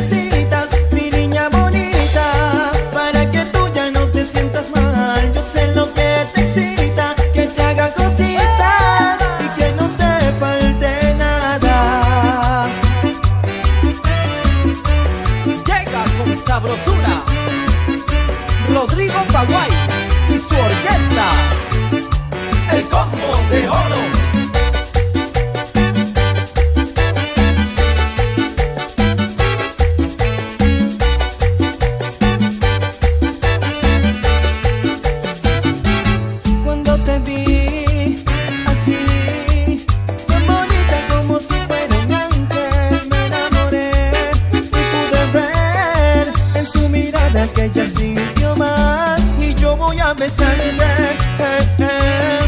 decir yo voy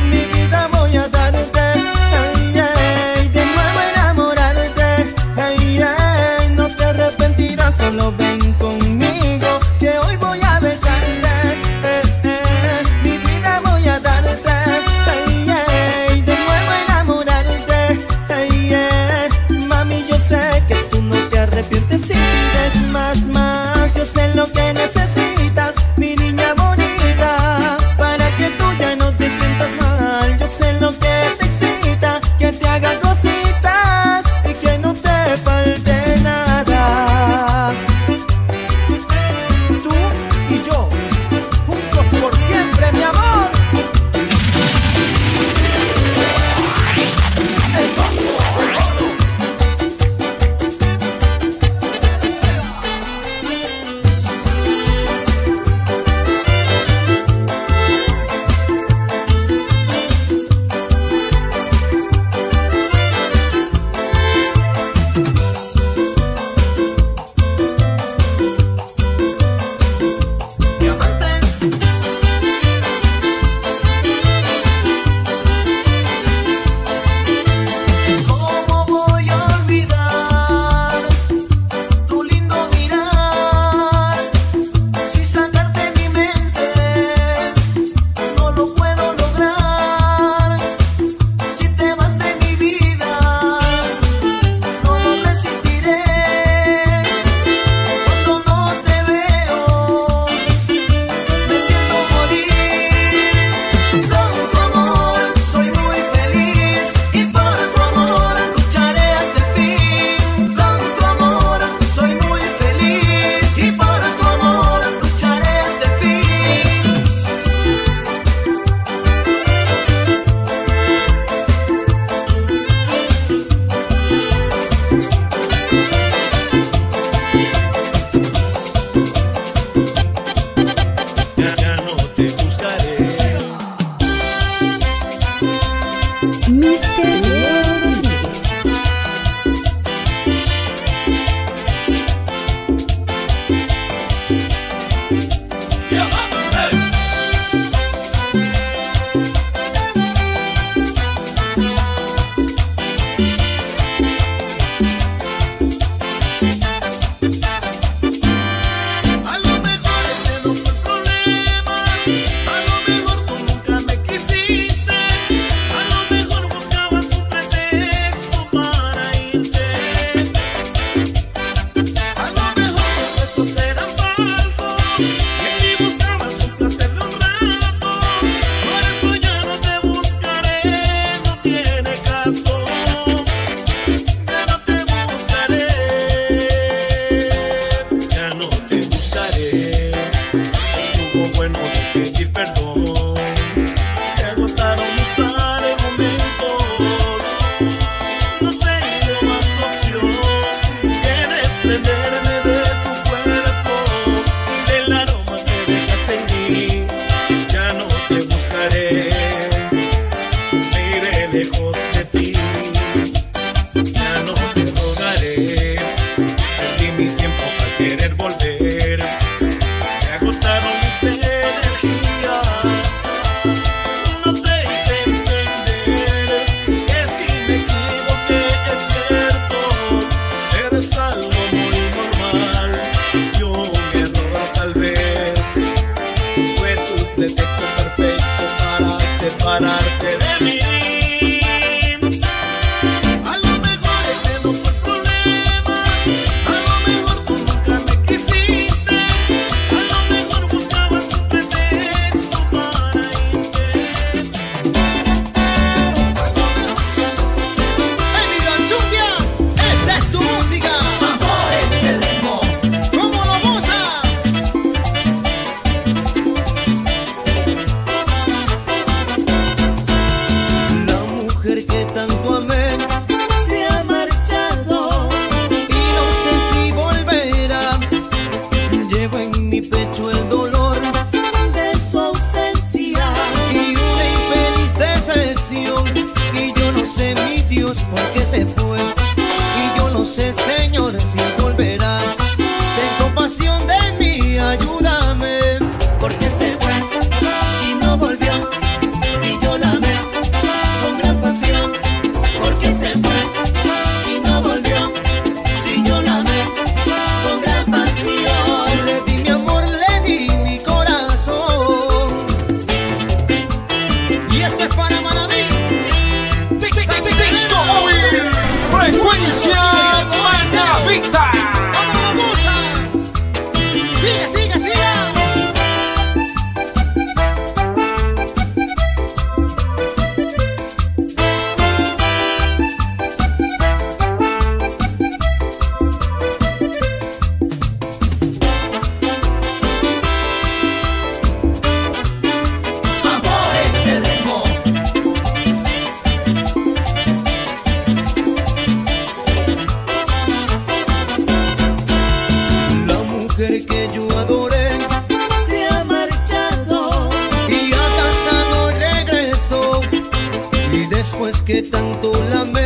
que tanto lamento.